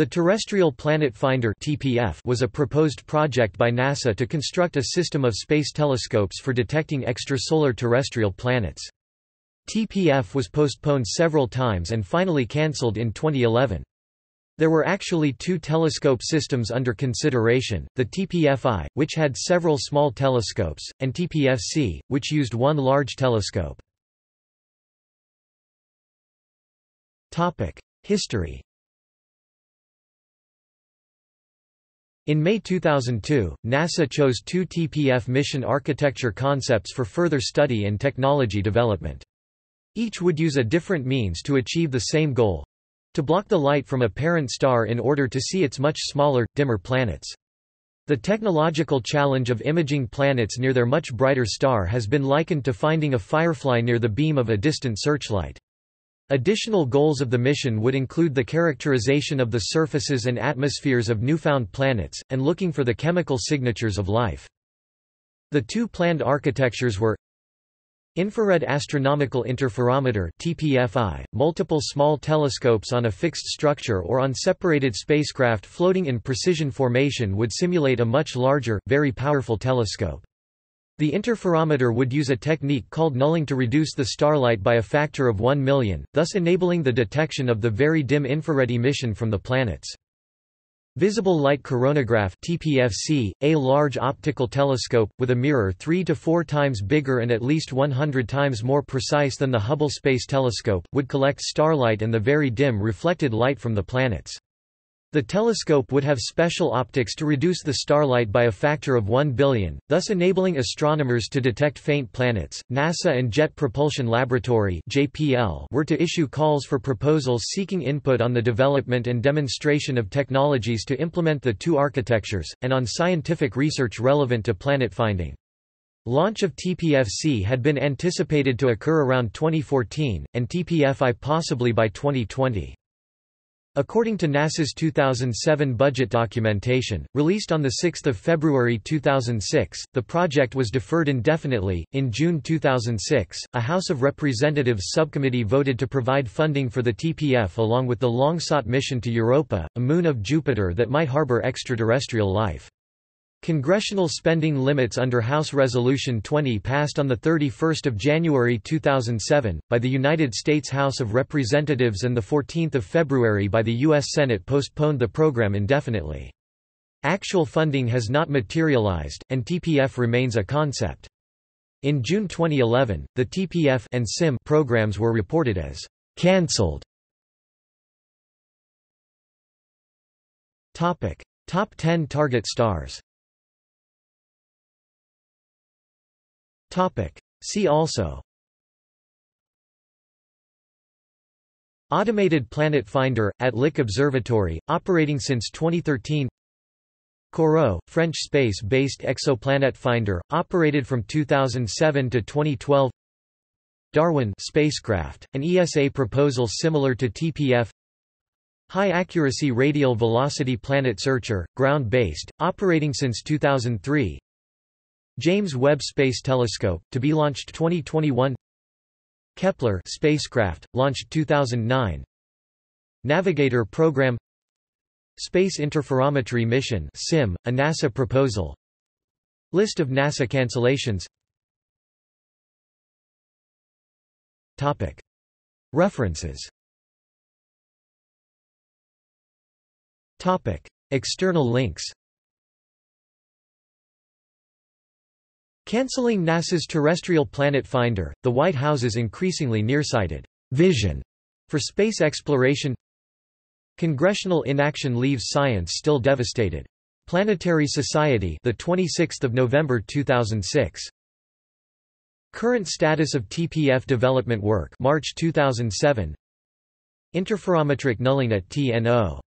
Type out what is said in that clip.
The Terrestrial Planet Finder (TPF) was a proposed project by NASA to construct a system of space telescopes for detecting extrasolar terrestrial planets. TPF was postponed several times and finally cancelled in 2011. There were actually two telescope systems under consideration, the TPFI, which had several small telescopes, and TPFC, which used one large telescope. History In May 2002, NASA chose two TPF mission architecture concepts for further study and technology development. Each would use a different means to achieve the same goal to block the light from a parent star in order to see its much smaller, dimmer planets. The technological challenge of imaging planets near their much brighter star has been likened to finding a firefly near the beam of a distant searchlight. Additional goals of the mission would include the characterization of the surfaces and atmospheres of newfound planets, and looking for the chemical signatures of life. The two planned architectures were Infrared Astronomical Interferometer TPFI, multiple small telescopes on a fixed structure or on separated spacecraft floating in precision formation would simulate a much larger, very powerful telescope. The interferometer would use a technique called nulling to reduce the starlight by a factor of 1 million, thus enabling the detection of the very dim infrared emission from the planets. Visible light coronagraph TPFC, a large optical telescope, with a mirror 3 to 4 times bigger and at least 100 times more precise than the Hubble Space Telescope, would collect starlight and the very dim reflected light from the planets. The telescope would have special optics to reduce the starlight by a factor of 1 billion, thus enabling astronomers to detect faint planets. NASA and Jet Propulsion Laboratory (JPL) were to issue calls for proposals seeking input on the development and demonstration of technologies to implement the two architectures and on scientific research relevant to planet finding. Launch of TPFC had been anticipated to occur around 2014 and TPFI possibly by 2020. According to NASA's 2007 budget documentation, released on 6 February 2006, the project was deferred indefinitely. In June 2006, a House of Representatives subcommittee voted to provide funding for the TPF along with the long sought mission to Europa, a moon of Jupiter that might harbor extraterrestrial life. Congressional spending limits under House Resolution 20 passed on 31 January 2007, by the United States House of Representatives and 14 February by the U.S. Senate postponed the program indefinitely. Actual funding has not materialized, and TPF remains a concept. In June 2011, the TPF and SIM programs were reported as cancelled. Top 10 target stars Topic. See also. Automated Planet Finder, at Lick Observatory, operating since 2013 Corot, French space-based exoplanet finder, operated from 2007 to 2012 Darwin spacecraft, an ESA proposal similar to TPF High-accuracy radial velocity planet searcher, ground-based, operating since 2003 James Webb Space Telescope, to be launched 2021 Kepler spacecraft, launched 2009 Navigator program. Space Interferometry Mission SIM, a NASA proposal. List of NASA cancellations. Topic. References. Topic. External links Canceling NASA's terrestrial planet finder, the White House's increasingly nearsighted. Vision for space exploration. Congressional inaction leaves science still devastated. Planetary Society the 26th of November 2006 Current status of TPF development work March 2007 Interferometric nulling at TNO